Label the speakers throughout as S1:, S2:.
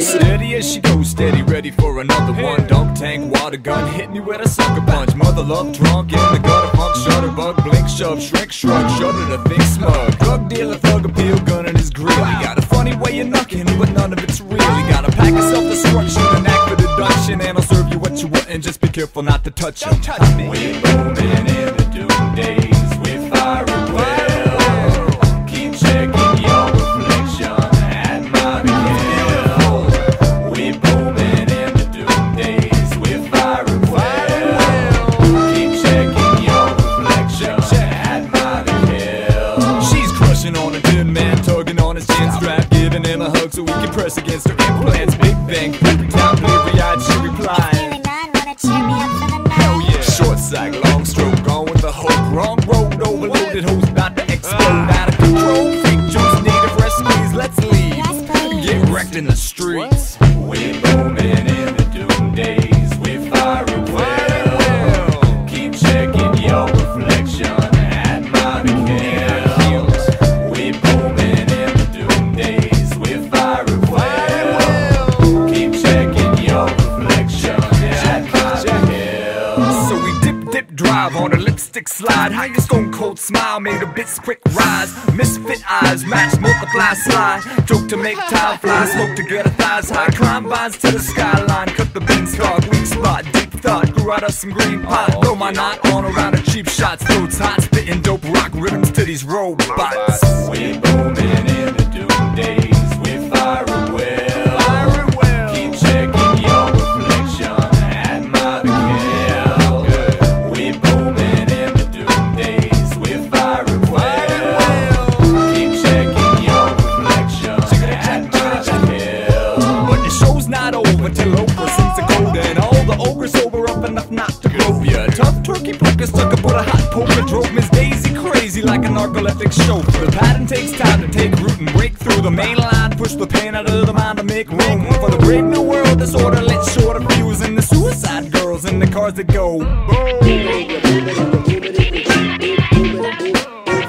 S1: Steady as she goes, steady, ready for another one. Dunk tank, water gun, hit me with a sucker punch. Mother love drunk in the gutter, funk, shutter, bug, blink, shove, shrink, shrug, shudder to think smug. Drug dealer, thug appeal, gun in his grill. He got a funny way of knocking, but none of it's real. He got a pack of self destruction, an act for deduction, and I'll serve you what you want, and just be careful not to touch him. We booming in She's on a good man, tugging on his chin strap, giving him a hug so he can press against her implants. Big bang, every time, every eyed, she replies. Hell yeah. Short sack, long stroke, gone with the hook. Wrong road, overloaded, hose about to explode. Ah. Out of control, fake juice, native recipes. Let's leave. Get wrecked in the streets. How your stone cold smile made a bit's quick rise. Misfit eyes, match, multiply, slide. Joke to make time fly, smoke to get a thighs high. Climb vines to the skyline, cut the beanstalk, weak spot, deep thought. Grew out of some green pot. Throw my knot on around the cheap shots. Throats hot, spitting dope rock rhythms to these robots. We booming in show. The pattern takes time to take root and break through the main line. Push the pain out of the mind to make room for the brave new world disorder. Let short of views and the suicide girls in the cars that go.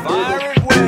S1: Fire it well.